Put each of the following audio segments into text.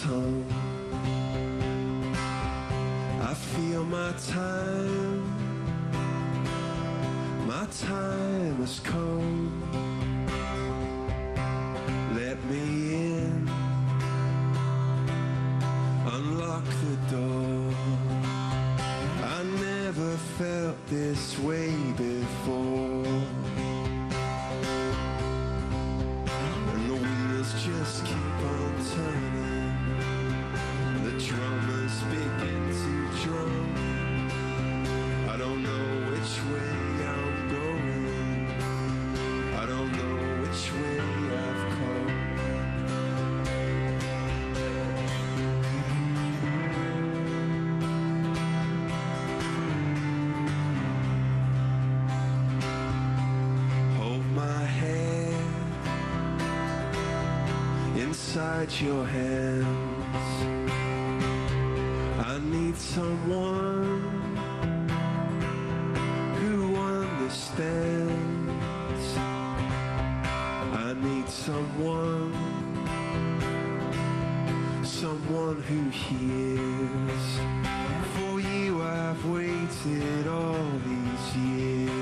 tongue. I feel my time, my time has come. Let me in, unlock the door. I never felt this way before. inside your hands. I need someone who understands. I need someone, someone who hears. For you I've waited all these years.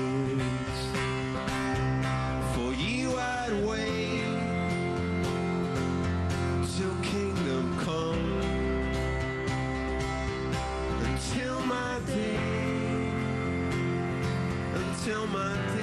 my tears.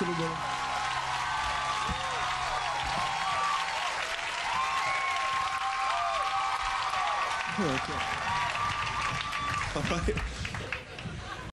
to the okay. All right.